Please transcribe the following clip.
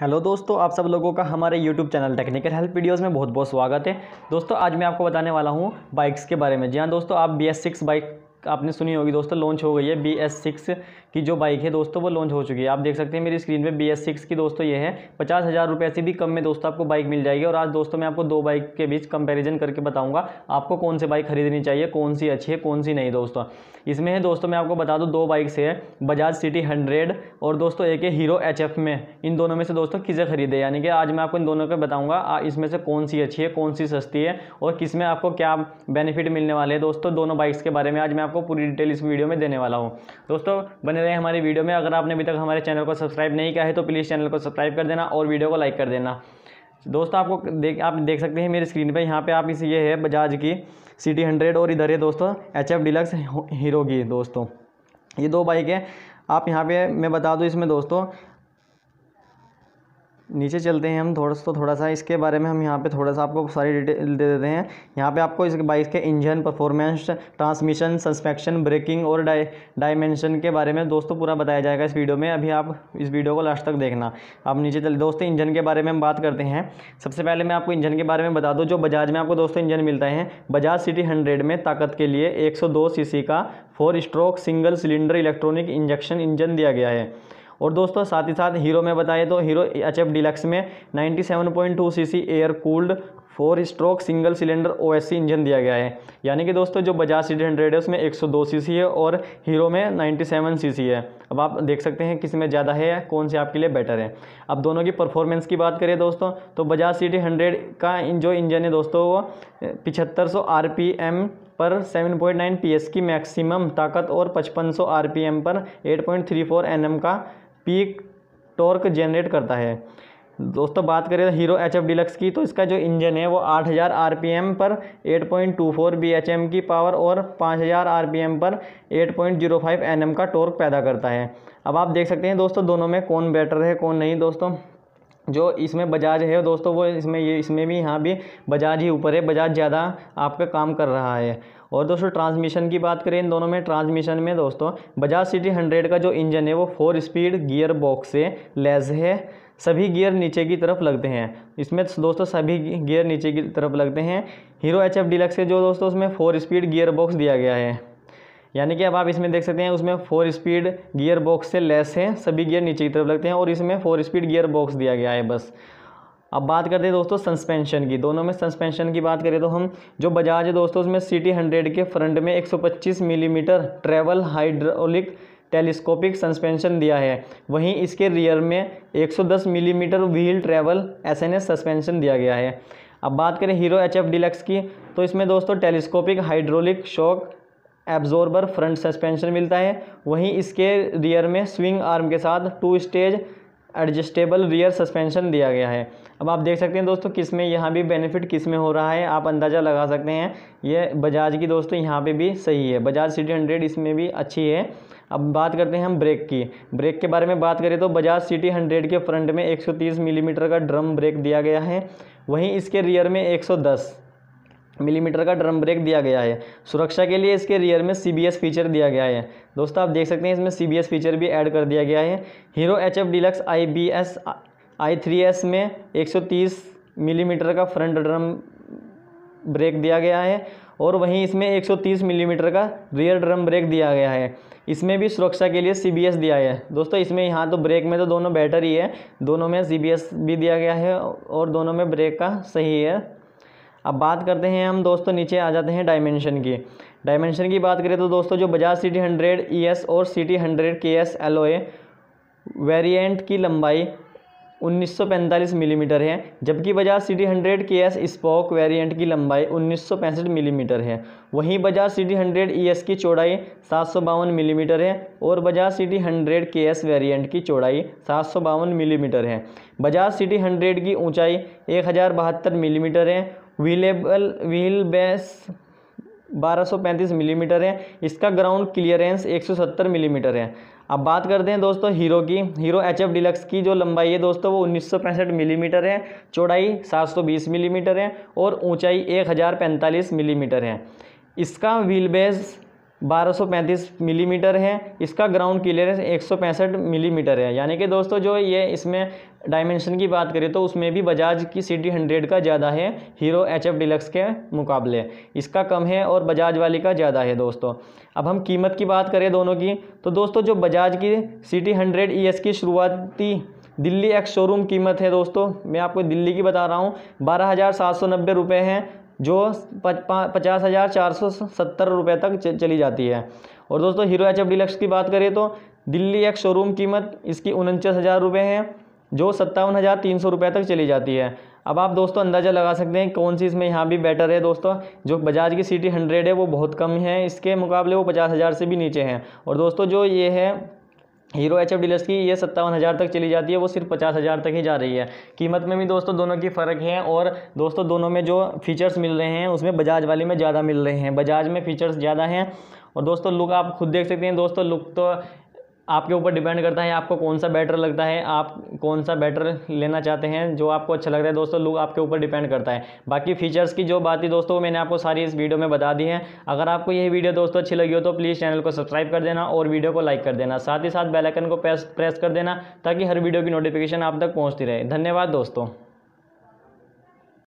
Hello दोस्तों, आप सब लोगों का हमारे YouTube channel technical help videos में बहुत बहुत स्वागत है। दोस्तों, आज मैं आपको बताने वाला हूँ बाइक्स के बारे में। जी हाँ दोस्तों, आप बी एस सिक्स बाइक आपने सुनी होगी दोस्तों लॉन्च हो गई है बी एस सिक्स की जो बाइक है दोस्तों, वो लॉन्च हो चुकी है। आप देख सकते हैं मेरी स्क्रीन पे बी एस सिक्स की दोस्तों ये है। पचास हज़ार रुपये से भी कम में दोस्तों आपको बाइक मिल जाएगी और आज दोस्तों मैं आपको दो बाइक के बीच कंपैरिजन करके बताऊँगा, आपको कौन सी बाइक खरीदनी चाहिए, कौन सी अच्छी है, कौन सी नहीं दोस्तों। इसमें है दोस्तों, मैं आपको बता दूँ, दो बाइक से है बजाज सिटी हंड्रेड और दोस्तों एक है हीरो एच एफ़ में। इन दोनों में से दोस्तों किसे खरीदे? यानी कि आज मैं आपको इन दोनों का बताऊँगा इसमें से कौन सी अच्छी है, कौन सी सस्ती है और किसमें आपको क्या बेनिफिट मिलने वाले हैं दोस्तों, दोनों बाइक्स के बारे में आज मैं आपको पूरी डिटेल इस वीडियो में देने वाला हूँ। दोस्तों, बने रहे हमारी वीडियो में। अगर आपने अभी तक हमारे चैनल को सब्सक्राइब नहीं किया है तो प्लीज़ चैनल को सब्सक्राइब कर देना और वीडियो को लाइक कर देना। दोस्तों, आपको देख, आप देख सकते हैं मेरी स्क्रीन पे, यहाँ पे आप इस, ये है बजाज की सी टी और इधर है दोस्तों एच एफ़ डिलक्स हीरो की दोस्तों। ये दो बाइक है। आप यहाँ पे, मैं बता दूँ इसमें दोस्तों नीचे चलते हैं हम थोड़ा सा थोड़ा सा इसके बारे में हम यहाँ पे थोड़ा सा आपको सारी डिटेल दे देते हैं। यहाँ पे आपको इस बाइक के engine performance transmission suspension braking और डाई डायमेंशन के बारे में दोस्तों पूरा बताया जाएगा इस वीडियो में। अभी आप इस वीडियो को लास्ट तक देखना। आप नीचे चल दोस्तों इंजन के बारे में हम बात करते हैं। सबसे पहले मैं आपको इंजन के बारे में बता दूँ, जो बजाज में आपको दोस्तों इंजन मिलता है। बजाज सिटी हंड्रेड में ताकत के लिए एक सौ का four stroke single cylinder electronic injection engine दिया गया है। और दोस्तों, साथ ही साथ हीरो में बताए तो हीरो एच एफ़ डिलक्स में 97.2 cc air cooled four stroke single cylinder OSC engine दिया गया है। यानी कि दोस्तों, जो बजाज सिटी हंड्रेड है, उसमें 102 सीसी है और हीरो में 97 सीसी है। अब आप देख सकते हैं किसमें ज़्यादा है, कौन से आपके लिए बेटर है। अब दोनों की परफॉर्मेंस की बात करें दोस्तों तो बजाज सिटी हंड्रेड का जो इंजन है दोस्तों, वो पिछहत्तर सौ पर 7.9 पीएस की मैक्सिमम ताकत और 5500 आरपीएम पर 8.34 एनएम का पीक टॉर्क जनरेट करता है। दोस्तों, बात करें तो हीरो एच एफ़ डिलक्स की तो इसका जो इंजन है वो 8000 आरपीएम पर 8.24 बीएचएम की पावर और 5000 आरपीएम पर 8.05 एनएम का टॉर्क पैदा करता है। अब आप देख सकते हैं दोस्तों, दोनों में कौन बेटर है, कौन नहीं दोस्तों। जो इसमें बजाज है दोस्तों, वो इसमें ये, इसमें भी यहाँ भी बजाज ही ऊपर है। बजाज ज़्यादा आपका काम कर रहा है। और दोस्तों ट्रांसमिशन की बात करें, इन दोनों में ट्रांसमिशन में दोस्तों, बजाज सिटी हंड्रेड का जो इंजन है, वो फोर स्पीड गियर बॉक्स से लेस है। सभी गियर नीचे की तरफ़ लगते हैं। इसमें दोस्तों, सभी गियर नीचे की तरफ़ लगते हैं। हीरो एच एफ़ डिलक्स के जो दोस्तों, उसमें फोर स्पीड गियर बॉक्स दिया गया है। यानी कि अब आप इसमें देख सकते हैं, उसमें फोर स्पीड गियर बॉक्स से लेस है, सभी गियर नीचे की तरफ़ लगते हैं और इसमें फोर स्पीड गियर बॉक्स दिया गया है बस। अब बात करते हैं दोस्तों सस्पेंशन की। दोनों में सस्पेंशन की बात करें तो हम जो बजाज है दोस्तों, उसमें सी टी हंड्रेड के फ्रंट में 125 millimetre travel hydraulic telescopic suspension दिया है। वहीं इसके रियर में 110 millimetre wheel travel S N suspension दिया गया है। अब बात करें हीरो एच एफ़ डिलक्स की तो इसमें दोस्तों telescopic hydraulic shock absorber front suspension मिलता है। वहीं इसके रियर में स्विंग आर्म के साथ two stage adjustable rear suspension दिया गया है। अब आप देख सकते हैं दोस्तों, किसमें यहाँ भी बेनिफिट किसमें हो रहा है, आप अंदाज़ा लगा सकते हैं। ये बजाज की दोस्तों, यहाँ पे भी सही है। बजाज सिटी हंड्रेड इसमें भी अच्छी है। अब बात करते हैं हम ब्रेक की। ब्रेक के बारे में बात करें तो बजाज सिटी हंड्रेड के फ्रंट में 130 मिलीमीटर mm का ड्रम ब्रेक दिया गया है। वहीं इसके रियर में 110 मिलीमीटर का ड्रम ब्रेक दिया गया है। सुरक्षा के लिए इसके रियर में सीबीएस फीचर दिया गया है। दोस्तों, आप देख सकते हैं इसमें सीबीएस फीचर भी ऐड कर दिया गया है। Hero H F deluxe I B S I three S में 130 मिलीमीटर mm का फ्रंट ड्रम ब्रेक दिया गया है और वहीं इसमें 130 मिलीमीटर mm का रियर ड्रम ब्रेक दिया गया है। इसमें भी सुरक्षा के लिए सीबीएस दिया है। दोस्तों, इसमें यहाँ तो ब्रेक में तो दोनों बेटर ही है दोनों में सीबीएस भी दिया गया है और दोनों में ब्रेक का सही है। अब बात करते हैं हम दोस्तों नीचे आ जाते हैं डायमेंशन की। डायमेंशन की बात करें तो दोस्तों जो Bajaj C T hundred E S और C T hundred K S L variant की लंबाई 1945 मिलीमीटर है, जबकि बजाज सी टी हंड्रेड के एस स्पोक वेरिएंट की लंबाई उन्नीस सौ पैंसठ मिलीमीटर है। वहीं Bajaj C T hundred E S की चौड़ाई सात मिलीमीटर है और Bajaj C T hundred K S variant की चौड़ाई सात मिलीमीटर है। बजाज सी टी हंड्रेड की ऊंचाई एक मिलीमीटर है व्हीलेबल व्हील बेस 1235 मिलीमीटर है। इसका ग्राउंड क्लियरेंस 170 मिलीमीटर है। अब बात करते हैं दोस्तों हीरो की। हीरो एच एफ़ डिलक्स की जो लंबाई है दोस्तों, वो उन्नीस मिलीमीटर mm है। चौड़ाई 720 मिलीमीटर mm है और ऊंचाई 1045 मिलीमीटर mm है। इसका व्हील बेस 1235 मिलीमीटर mm है। इसका ग्राउंड क्लियरेंस एक मिलीमीटर mm है। यानी कि दोस्तों, जो ये इसमें डायमेंशन की बात करें तो उसमें भी बजाज की सी टी हंड्रेड का ज़्यादा है। हीरो एच एफ़ डिलक्स के मुकाबले। इसका कम है और बजाज वाली का ज़्यादा है दोस्तों। अब हम कीमत की बात करें दोनों की तो दोस्तों, जो बजाज की C T hundred E S की शुरुआती दिल्ली एक्स शोरूम कीमत है दोस्तों। मैं आपको दिल्ली की बता रहा हूँ। बारह हज़ार सात सौ नब्बे रुपये हैं। जो पचास हज़ार चार सौ सत्तर रुपये तक चली जाती है। और दोस्तों, हीरो एच एफ़ डिलक्स की बात करें तो दिल्ली एक शोरूम कीमत इसकी उनचास हज़ार रुपये है, जो सत्तावन हज़ार तीन सौ रुपये तक चली जाती है। अब आप दोस्तों अंदाज़ा लगा सकते हैं कौन सी इसमें यहाँ भी बेटर है दोस्तों। जो बजाज की सी टी हंड्रेड है, वो बहुत कम है, इसके मुकाबले वो पचास हज़ार से भी नीचे हैं। और दोस्तों, जो ये है हीरो एच एफ़ डीलर्स की ये सत्तावन हज़ार तक चली जाती है, वो सिर्फ़ पचास हज़ार तक ही जा रही है। कीमत में भी दोस्तों दोनों की फ़र्क है और दोस्तों दोनों में जो फीचर्स मिल रहे हैं, उसमें बजाज वाली में ज़्यादा मिल रहे हैं। बजाज में फीचर्स ज़्यादा हैं और दोस्तों लुक आप खुद देख सकते हैं। दोस्तों लुक तो आपके ऊपर डिपेंड करता है आपको कौन सा बेटर लगता है, आप कौन सा बेटर लेना चाहते हैं, जो आपको अच्छा लग रहा है, दोस्तों लुक आपके ऊपर डिपेंड करता है। बाकी फीचर्स की जो बात थी, दोस्तों मैंने आपको सारी इस वीडियो में बता दी है। अगर आपको यही वीडियो दोस्तों, अच्छी लगी हो तो प्लीज़ चैनल को सब्सक्राइब कर देना और वीडियो को लाइक कर देना। साथ ही साथ बेलाइकन को प्रेस कर देना, ताकि हर वीडियो की नोटिफिकेशन आप तक पहुँचती रहे। धन्यवाद, दोस्तों।